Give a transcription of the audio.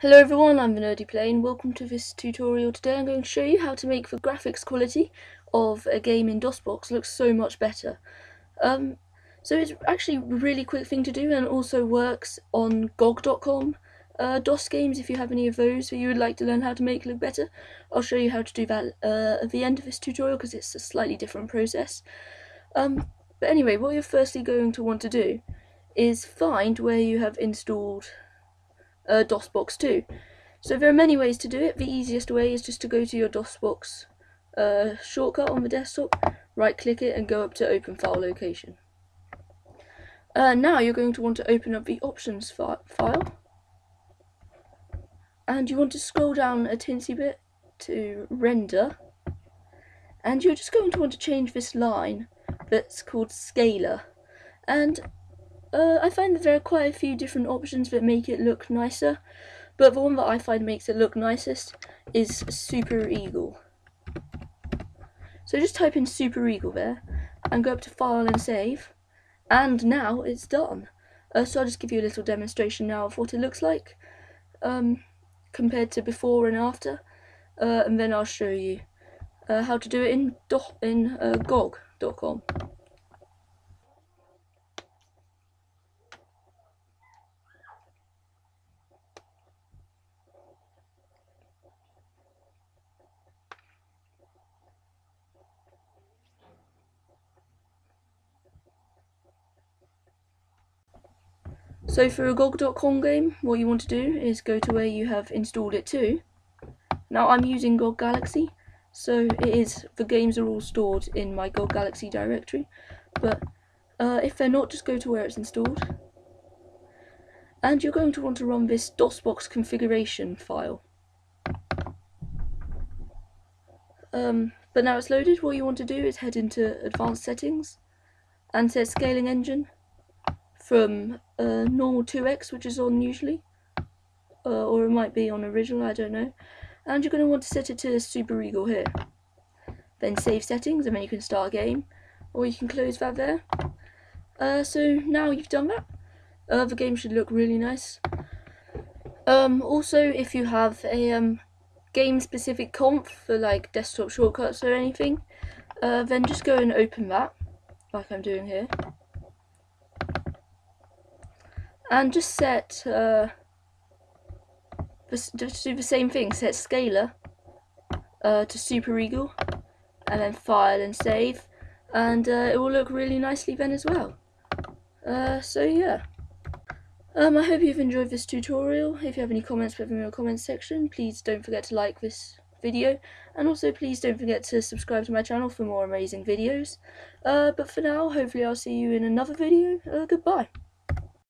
Hello everyone, I'm the Nerdy Play and Welcome to this tutorial. Today I'm going to show you how to make the graphics quality of a game in DOSBox look so much better. Um, so it's actually a really quick thing to do and also works on GOG.com uh, DOS games if you have any of those that you would like to learn how to make look better. I'll show you how to do that uh, at the end of this tutorial because it's a slightly different process. Um, but anyway, what you're firstly going to want to do is find where you have installed uh, DOSBox 2. So there are many ways to do it. The easiest way is just to go to your DOSBox uh, shortcut on the desktop, right click it and go up to open file location. Uh, now you're going to want to open up the options fi file and you want to scroll down a teensy bit to render and you're just going to want to change this line that's called scaler and uh, I find that there are quite a few different options that make it look nicer, but the one that I find makes it look nicest is Super Eagle. So just type in Super Eagle there, and go up to File and Save, and now it's done. Uh, so I'll just give you a little demonstration now of what it looks like, um, compared to before and after, uh, and then I'll show you uh, how to do it in, in uh, GOG.com. So for a GOG.com game, what you want to do is go to where you have installed it to. Now I'm using GOG Galaxy, so it is the games are all stored in my GOG Galaxy directory. But uh, if they're not, just go to where it's installed. And you're going to want to run this DOSBox configuration file. Um, but now it's loaded, what you want to do is head into advanced settings and set scaling engine from normal 2x, which is on usually, uh, or it might be on original, I don't know. And you're going to want to set it to Super Eagle here. Then save settings, and then you can start a game, or you can close that there. Uh, so now you've done that, uh, the game should look really nice. Um, also, if you have a um, game-specific conf for like desktop shortcuts or anything, uh, then just go and open that, like I'm doing here and just set uh, just do the same thing. Set scaler uh, to super eagle and then file and save. And uh, it will look really nicely then as well. Uh, so yeah. Um, I hope you've enjoyed this tutorial. If you have any comments put them in the comments section. Please don't forget to like this video. And also please don't forget to subscribe to my channel for more amazing videos. Uh, but for now hopefully I'll see you in another video. Uh, goodbye